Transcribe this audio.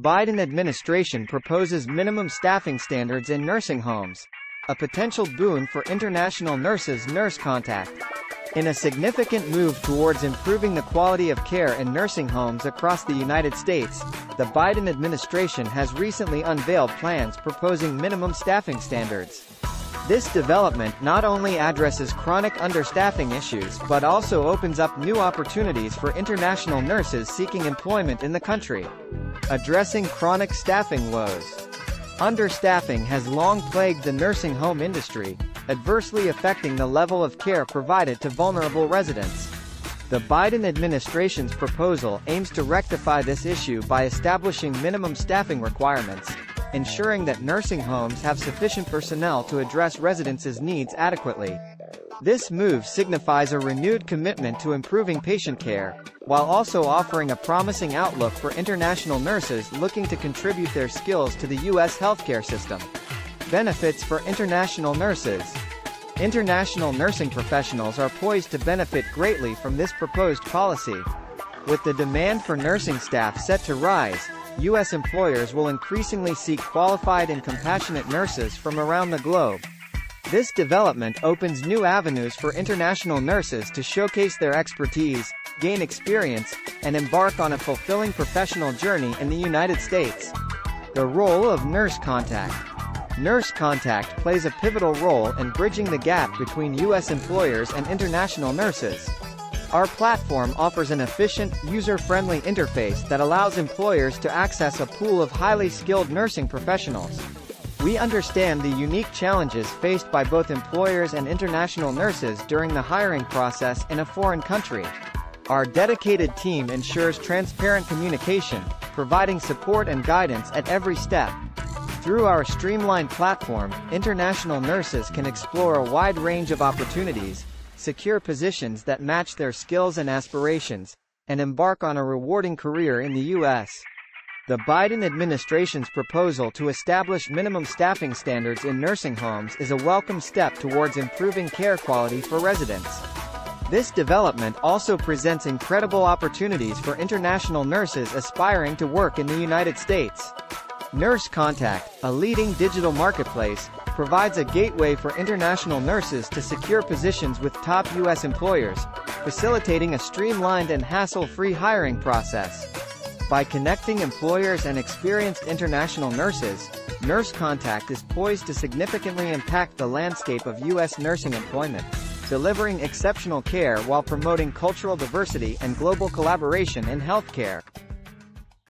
Biden administration proposes minimum staffing standards in nursing homes. A potential boon for international nurses nurse contact. In a significant move towards improving the quality of care in nursing homes across the United States, the Biden administration has recently unveiled plans proposing minimum staffing standards. This development not only addresses chronic understaffing issues but also opens up new opportunities for international nurses seeking employment in the country. Addressing chronic staffing woes. Understaffing has long plagued the nursing home industry, adversely affecting the level of care provided to vulnerable residents. The Biden administration's proposal aims to rectify this issue by establishing minimum staffing requirements, ensuring that nursing homes have sufficient personnel to address residents' needs adequately. This move signifies a renewed commitment to improving patient care, while also offering a promising outlook for international nurses looking to contribute their skills to the U.S. healthcare system. Benefits for international nurses. International nursing professionals are poised to benefit greatly from this proposed policy. With the demand for nursing staff set to rise, U.S. employers will increasingly seek qualified and compassionate nurses from around the globe. This development opens new avenues for international nurses to showcase their expertise, gain experience, and embark on a fulfilling professional journey in the United States. The role of nurse contact. Nurse Contact plays a pivotal role in bridging the gap between U.S. employers and international nurses. Our platform offers an efficient, user-friendly interface that allows employers to access a pool of highly skilled nursing professionals. We understand the unique challenges faced by both employers and international nurses during the hiring process in a foreign country. Our dedicated team ensures transparent communication, providing support and guidance at every step. Through our streamlined platform, international nurses can explore a wide range of opportunities, secure positions that match their skills and aspirations, and embark on a rewarding career in the U.S. The Biden administration's proposal to establish minimum staffing standards in nursing homes is a welcome step towards improving care quality for residents. This development also presents incredible opportunities for international nurses aspiring to work in the United States. Nurse Contact, a leading digital marketplace, provides a gateway for international nurses to secure positions with top U.S. employers, facilitating a streamlined and hassle-free hiring process. By connecting employers and experienced international nurses, Nurse Contact is poised to significantly impact the landscape of U.S. nursing employment, delivering exceptional care while promoting cultural diversity and global collaboration in healthcare.